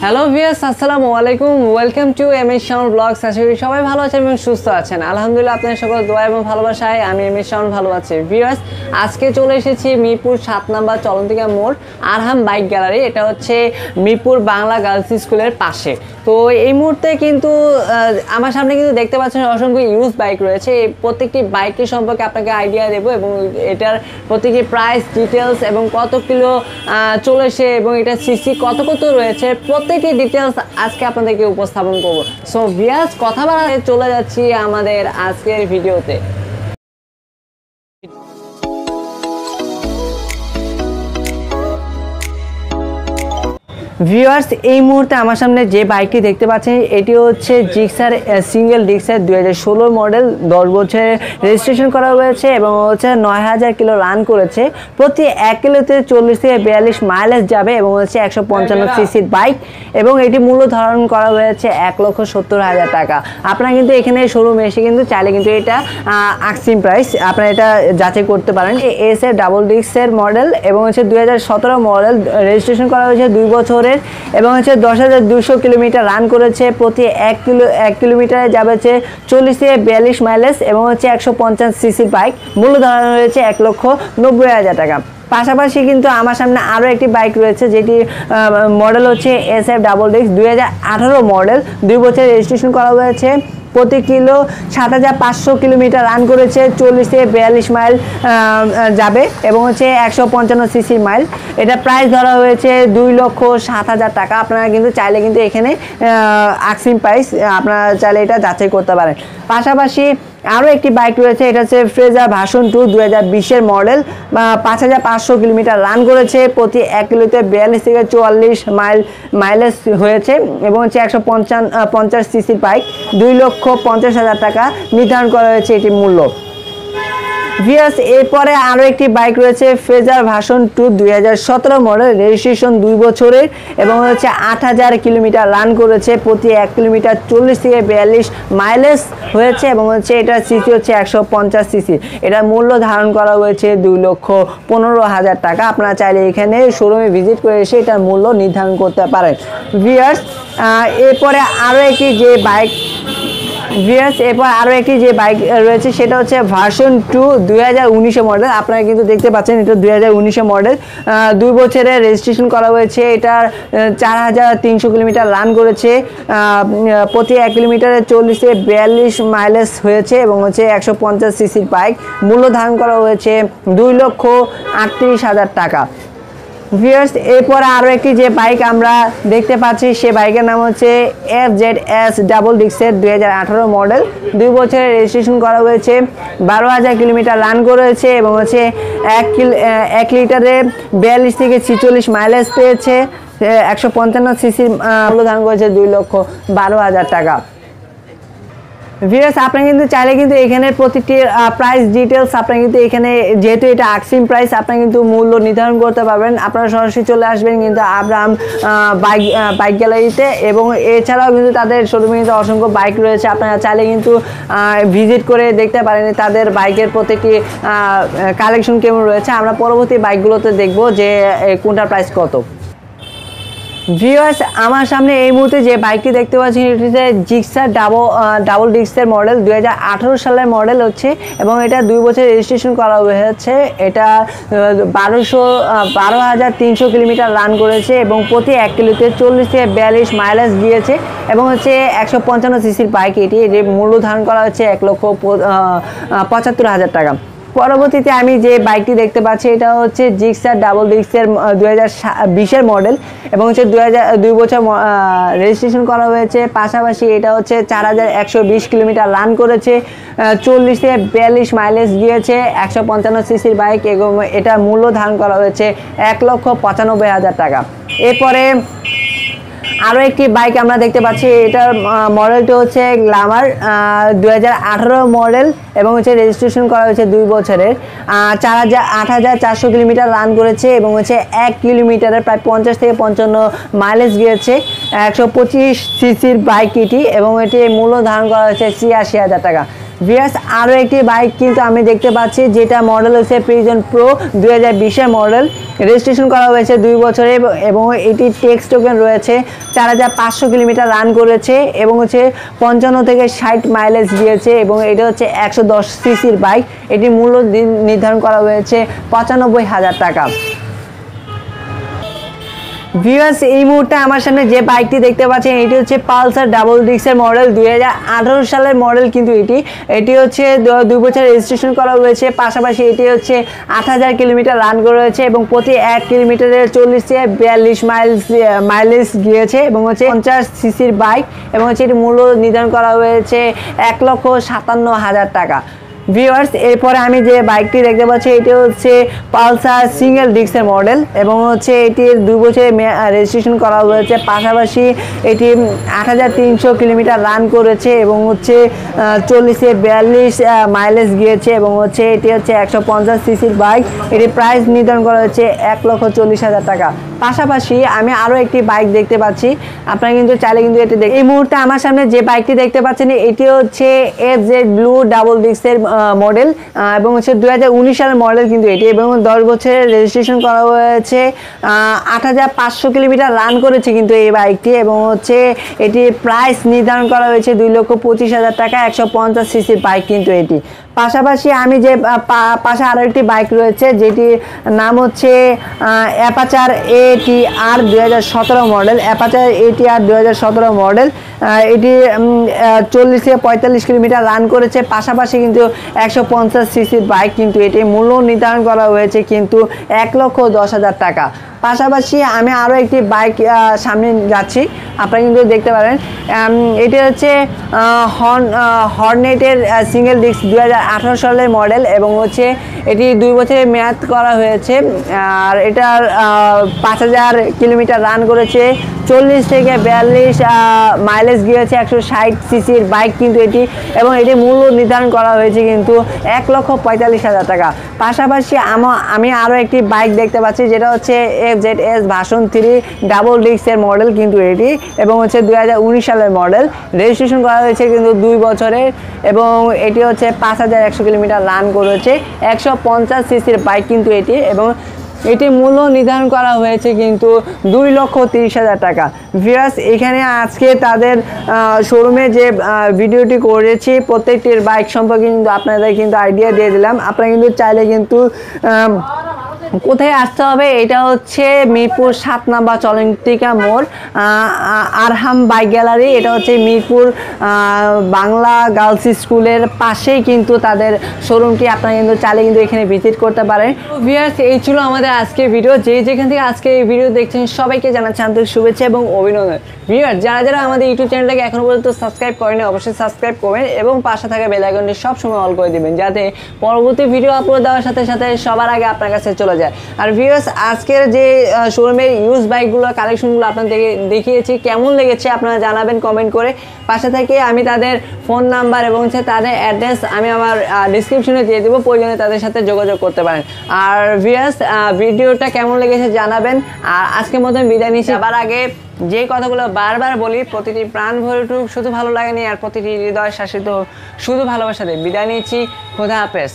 Hello viewers আসসালামু আলাইকুম। Welcome to M S Shaon blogs আশা সবাই ভালো আছেন এবং সুস্থ আছেন। আলহামদুলিল্লাহ, আপনাদের সকল দোয়া এবং ভালোবাসায় আমি এম এস শাওন ভালো আছি। ভিয়াস আজকে চলে এসেছি মিরপুর সাত নাম্বার চলন্তিকা মোড়, আরহাম বাইক গ্যালারি। এটা হচ্ছে মিরপুর বাংলা গার্লস স্কুলের পাশে। তো এই মুহূর্তে কিন্তু আমার সামনে কিন্তু দেখতে পাচ্ছেন অসংখ্য ইউজ বাইক রয়েছে। এই প্রত্যেকটি বাইকের সম্পর্কে আপনাকে আইডিয়া দেবো এবং এটার প্রত্যেকটি প্রাইস ডিটেলস এবং কত কিলো চলেছে এবং এটা সিসি কত কত রয়েছে প্রত্যেকটি ডিটেলস আজকে আপনাদেরকে উপস্থাপন করব। সো ভিয়াস কথা বাড়াতে চলে যাচ্ছি আমাদের আজকের ভিডিওতে। ভিউয়ার্স এই মুহূর্তে আমার সামনে যে বাইকটি দেখতে পাচ্ছেন এটি হচ্ছে জিক্সার সিঙ্গেল ডিক্সার দুই হাজার ষোলো মডেল দশ বছরের রেজিস্ট্রেশন করা হয়েছে এবং হচ্ছে নয় হাজার কিলো রান করেছে। প্রতি এক কিলোতে চল্লিশ থেকে বিয়াল্লিশ মাইলেজ যাবে এবং হচ্ছে একশো পঞ্চান্ন সিসির বাইক এবং এটি মূল্য ধারণ করা হয়েছে এক লক্ষ সত্তর হাজার টাকা। আপনারা কিন্তু এখানে শোরুমে এসে কিন্তু চাইলে কিন্তু এটা আকসিম প্রাইস আপনারা এটা যাচাই করতে পারেন। এস এর ডাবল ডিক্সের মডেল এবং হচ্ছে দুই হাজার সতেরো মডেল রেজিস্ট্রেশন করা হয়েছে দুই বছরের এবং হচ্ছে দশ হাজার দুশো কিলোমিটার রান করেছে। প্রতি এক কিলো, এক কিলোমিটারে যাবে হচ্ছে চল্লিশ থেকে বিয়াল্লিশ মাইলেজ এবং হচ্ছে একশো পঞ্চাশ সিসি বাইক মূল্য ধরানো রয়েছে এক লক্ষ নব্বই হাজার টাকা। পাশাপাশি কিন্তু আমার সামনে আরও একটি বাইক রয়েছে, যেটি মডেল হচ্ছে এস এফ ডাবল ডিক্স দুই হাজার আঠারো মডেল দুই বছর রেজিস্ট্রেশন করা হয়েছে। প্রতি কিলো সাত হাজার পাঁচশো কিলোমিটার রান করেছে চল্লিশ থেকে বিয়াল্লিশ মাইল যাবে এবং হচ্ছে একশো পঞ্চান্ন সিসি মাইল। এটা প্রাইস ধরা হয়েছে দুই লক্ষ সাত হাজার টাকা। আপনারা কিন্তু চাইলে কিন্তু এখানে আকসিম প্রাইস আপনারা চাইলে এটা যাচাই করতে পারেন। পাশাপাশি আরও একটি বাইক রয়েছে, এটা হচ্ছে ফ্রেজার ভাষণ টু দু বিশের মডেল। পাঁচ হাজার পাঁচশো কিলোমিটার রান করেছে, প্রতি এক কিলোতে বিয়াল্লিশ থেকে চুয়াল্লিশ মাইল, মাইলেজ হয়েছে এবং হচ্ছে একশো পঞ্চান্ন পঞ্চাশ সিসির বাইক। দুই লক্ষ পঞ্চাশ হাজার টাকা নির্ধারণ করা হয়েছে এটির মূল্য। ভিয়াস, এরপরে আরও একটি বাইক রয়েছে ফেজার ভাষণ টু, দুই হাজার সতেরো মডেল, রেজিস্ট্রেশন দুই বছরের, এবং হচ্ছে আট হাজার কিলোমিটার রান করেছে, প্রতি এক কিলোমিটার চল্লিশ থেকে বিয়াল্লিশ মাইলেজ হয়েছে, এবং হচ্ছে এটার সিসি হচ্ছে একশো পঞ্চাশ সিসি। এটার মূল্য ধারণ করা হয়েছে দুই লক্ষ পনেরো হাজার টাকা। আপনারা চাইলে এখানে শোরুমে ভিজিট করে এসে এটার মূল্য নির্ধারণ করতে পারেন। ভিয়ার্স এরপরে আরও একটি যে বাইক ভিএস এরপর আরও একটি যে বাইক রয়েছে, সেটা হচ্ছে ভার্সন টু দুই হাজার উনিশে মডেল আপনারা কিন্তু দেখতে পাচ্ছেন, এটা দুই হাজার উনিশে মডেল দুই বছরের রেজিস্ট্রেশন করা হয়েছে। এটার চার হাজার তিনশো কিলোমিটার রান করেছে। প্রতি এক কিলোমিটারে চল্লিশ বিয়াল্লিশ মাইলেজ হয়েছে এবং হচ্ছে একশো পঞ্চাশ সিসির বাইক মূল্য ধারণ করা হয়েছে দুই লক্ষ আটত্রিশ হাজার টাকা। ভিউয়ার্স, এরপরে আরও একটি যে বাইক আমরা দেখতে পাচ্ছি, সে বাইকের নাম হচ্ছে এফ জেড এস ডাবল ডিক্সের দুই হাজার আঠারো মডেল। দুই বছরের রেজিস্ট্রেশন করা হয়েছে, বারো হাজার কিলোমিটার রান করেছে এবং হচ্ছে এক কিল এক লিটারে বিয়াল্লিশ থেকে ছিচল্লিশ মাইলেজ পেয়েছে একশো পঞ্চান্ন সিসি মূল্য করেছে দুই লক্ষ বারো হাজার টাকা। ভিউয়ার্স আপনি কিন্তু চাইলে কিন্তু এখানে প্রতিটি প্রাইস ডিটেলস আপনি কিন্তু এখানে, যেহেতু এটা আকসিম প্রাইস আপনি কিন্তু মূল্য নির্ধারণ করতে পারবেন। আপনারা সরাসরি চলে আসবেন কিন্তু আব্রাহাম বাইক বাইক গ্যালারিতে এবং এছাড়াও কিন্তু তাদের শোরুমে কিন্তু অসংখ্য বাইক রয়েছে। আপনারা চাইলে কিন্তু ভিজিট করে দেখতে পারেন তাদের বাইকের প্রত্যেকটি কালেকশন কেমন রয়েছে। আমরা পরবর্তী বাইকগুলোতে দেখব যে কোনটার প্রাইস কত। ভিউয়ার্স আমার সামনে এই মুহূর্তে যে বাইকটি দেখতে পাচ্ছেন, এটি হচ্ছে জিক্সার ডাবল ডাবল ডিক্সের মডেল দুই হাজার আঠারো সালের মডেল হচ্ছে এবং এটা দুই বছর রেজিস্ট্রেশন করা হয়েছে। এটা বারোশো বারো হাজার তিনশো কিলোমিটার রান করেছে এবং প্রতি এক কিলোতে চল্লিশ থেকে বিয়াল্লিশ মাইলেজ দিয়েছে এবং হচ্ছে একশো পঞ্চান্ন সিসির বাইক এটি এটি মূল্য ধারণ করা হচ্ছে এক লক্ষ পঁচাত্তর হাজার টাকা। পরবর্তীতে আমি যে বাইকটি দেখতে পাচ্ছি, এটা হচ্ছে জিক্সার ডাবল ডিক্সের দু হাজার মডেল এবং হচ্ছে দু দুই বছর রেজিস্ট্রেশন করা হয়েছে। পাশাপাশি এটা হচ্ছে চার হাজার একশো বিশ কিলোমিটার রান করেছে চল্লিশ থেকে বিয়াল্লিশ মাইলেজ গিয়েছে একশো পঞ্চান্ন সিসির বাইক এবং এটা মূল্য ধারণ করা হয়েছে এক লক্ষ পঁচানব্বই হাজার টাকা। এরপরে আরও একটি বাইক আমরা দেখতে পাচ্ছি। এটার মডেলটি হচ্ছে গ্লামার দু হাজার আঠারো মডেল এবং হচ্ছে রেজিস্ট্রেশন করা হয়েছে দুই বছরের চার হাজার, আট হাজার চারশো কিলোমিটার রান করেছে এবং হচ্ছে এক কিলোমিটারে প্রায় পঞ্চাশ থেকে পঞ্চান্ন মাইলেজ গিয়েছে। একশো পঁচিশ সিসির বাইক এটি এবং এটি মূল্য ধারণ করা হয়েছে ছিয়াশি হাজার টাকা। ভিয়াস আরও একটি বাইক কিন্তু আমি দেখতে পাচ্ছি, যেটা মডেল হচ্ছে প্রিজন প্রো দুই হাজার মডেল রেজিস্ট্রেশন করা হয়েছে দুই বছরে এবং- এটি টেক্স টোকেন রয়েছে, চার হাজার পাঁচশো কিলোমিটার রান করেছে এবং হচ্ছে পঞ্চান্ন থেকে ষাট মাইলেজ দিয়েছে এবং এটা হচ্ছে একশো দশ সিসির বাইক এটির মূল্য নির- নির্ধারণ করা হয়েছে পঁচানব্বই হাজার টাকা। ভিউয়ার্স এই মুহূর্তে আমার সামনে যে বাইকটি দেখতে পাচ্ছেন, এটি হচ্ছে পালসার ডাবল ডিক্সের মডেল দুই হাজার আঠারো সালের মডেল কিন্তু এটি। এটি হচ্ছে দুই বছর রেজিস্ট্রেশন করা হয়েছে, পাশাপাশি এটি হচ্ছে আট হাজার কিলোমিটার রান করেছে এবং প্রতি এক কিলোমিটারে চল্লিশ থেকে বিয়াল্লিশ মাইলস মাইলেজ গিয়েছে এবং হচ্ছে পঞ্চাশ সিসির বাইক এবং হচ্ছে এটি মূল্য নির্ধারণ করা হয়েছে এক লক্ষ সাতান্ন হাজার টাকা। ভিউয়ার্স এরপরে আমি যে বাইকটি দেখতে পাচ্ছি, এটি হচ্ছে পালসার সিঙ্গেল ডিস্কের মডেল এবং হচ্ছে এটির দুই বছরে রেজিস্ট্রেশন করা হয়েছে। পাশাপাশি এটি আট হাজার তিনশো কিলোমিটার রান করেছে এবং হচ্ছে চল্লিশে বিয়াল্লিশ মাইলেজ গিয়েছে এবং হচ্ছে এটি হচ্ছে একশো পঞ্চাশ সিসির বাইক এটি প্রাইস নির্ধারণ করা হয়েছে এক লক্ষ চল্লিশ হাজার টাকা। পাশাপাশি আমি আরও একটি বাইক দেখতে পাচ্ছি। আপনারা কিন্তু চাইলে কিন্তু এটি দেখ এই মুহূর্তে আমার সামনে যে বাইকটি দেখতে পাচ্ছেন, এটি হচ্ছে এফ জেড ব্লু ডাবল ডিস্কের মডেল এবং হচ্ছে দু হাজার উনিশ সালের মডেল কিন্তু এটি। এবং দশ বছরের রেজিস্ট্রেশন করা হয়েছে আট হাজার পাঁচশো কিলোমিটার রান করেছে কিন্তু এই বাইকটি এবং হচ্ছে এটি প্রাইস নির্ধারণ করা হয়েছে দুই লক্ষ পঁচিশ হাজার টাকা, একশো পঞ্চাশ সিসির বাইক কিন্তু এটি। পাশাপাশি আমি যে পাশে আরও একটি বাইক রয়েছে যেটির নাম হচ্ছে অ্যাপাচার এ টি আর দুই হাজার সতেরো মডেল অ্যাপাচার এ টি আর দুই হাজার সতেরো মডেল এটি চল্লিশ থেকে পঁয়তাল্লিশ কিলোমিটার রান করেছে। পাশাপাশি কিন্তু একশো পঞ্চাশ সিসির বাইক কিন্তু এটি মূল্য নির্ধারণ করা হয়েছে কিন্তু এক লক্ষ দশ হাজার টাকা। পাশাপাশি আমি আরও একটি বাইক সামনে যাচ্ছি। আপনারা কিন্তু দেখতে পারেন এটি হচ্ছে হর্ন হর্নেটের সিঙ্গেল ডিস্ক দু হাজার আঠারো সালের মডেল এবং হচ্ছে এটি দুই বছরের মেয়াদ করা হয়েছে, আর এটার পাঁচ হাজার কিলোমিটার রান করেছে, চল্লিশ থেকে বিয়াল্লিশ মাইলেজ গিয়েছে একশো ষাট সিসির বাইক কিন্তু এটি, এবং এটি মূল্য নির্ধারণ করা হয়েছে কিন্তু এক লক্ষ পঁয়তাল্লিশ হাজার টাকা। পাশাপাশি আমা- আরও একটি বাইক দেখতে পাচ্ছি, যেটা হচ্ছে F Z S version three double ডিস্কের মডেল কিন্তু এটি, এবং হচ্ছে দু হাজার উনিশ সালের মডেল রেজিস্ট্রেশন করা হয়েছে কিন্তু দুই বছরের, এবং এটি হচ্ছে পাঁচ হাজার একশো কিলোমিটার রান করেছে, একশো পঞ্চাশ সিসির বাইক কিন্তু এটি এবং এটি মূল্য নির্ধারণ করা হয়েছে কিন্তু দুই লক্ষ তিরিশ হাজার টাকা। ভিরাস এখানে আজকে তাদের শোরুমে যে ভিডিওটি করেছি, প্রত্যেকটির বাইক সম্পর্কে কিন্তু আপনাদের কিন্তু আইডিয়া দিয়ে দিলাম। আপনারা কিন্তু চাইলে কিন্তু কোথায় আসতে হবে? এটা হচ্ছে মিরপুর সাত নাম্বার চলন্তিকা মোড়। Arham bike gallery. এটা হচ্ছে মিরপুর বাংলা গার্লস স্কুলের পাশেই কিন্তু তাদের শোরুমটি আপনারা কিন্তু চাইলে কিন্তু এখানে ভিজিট করতে পারেন। ভিয়ার্স এই ছিল আমাদের আজকের ভিডিও যে যেখান থেকে আজকে এই ভিডিও দেখছেন, সবাইকে জানাচ্ছি আন্তরিক শুভেচ্ছা এবং অভিনন্দন। ভিউয়ার যারা যারা আমাদের ইউটিউব চ্যানেলটাকে এখনও পর্যন্ত সাবস্ক্রাইব করেনি অবশ্যই সাবস্ক্রাইব করবেন এবং পাশে থাকা বেল আইকনটি সবসময় অল করে দিবেন, যাতে পরবর্তী ভিডিও আপলোড দেওয়ার সাথে সাথে সবার আগে আপনার কাছে চলে যায় আর ভিউয়ার্স আজকের যে শোরুমের ইউজ বাইকগুলো কালেকশনগুলো আপনাদেরকে দেখিয়েছি, কেমন লেগেছে আপনারা জানাবেন কমেন্ট করে। পাশে থেকে আমি তাদের ফোন নাম্বার এবং হচ্ছে তাদের অ্যাড্রেস আমি আমার ডিসক্রিপশনে দিয়ে দেবো, প্রয়োজনে তাদের সাথে যোগাযোগ করতে পারেন। আর ভিউয়ার্স ভিডিওটা কেমন লেগেছে জানাবেন। আর আজকের মতন বিদায় নিচ্ছি। আবার আগে যে কথাগুলো বারবার বলি, প্রতিটি প্রাণ ভরে উঠুক, শুধু ভালো লাগেনি আর প্রতিটি হৃদয় শাসিত শুধু ভালোবাসাতে বিদায় নিচ্ছি। খোদা হাফেজ।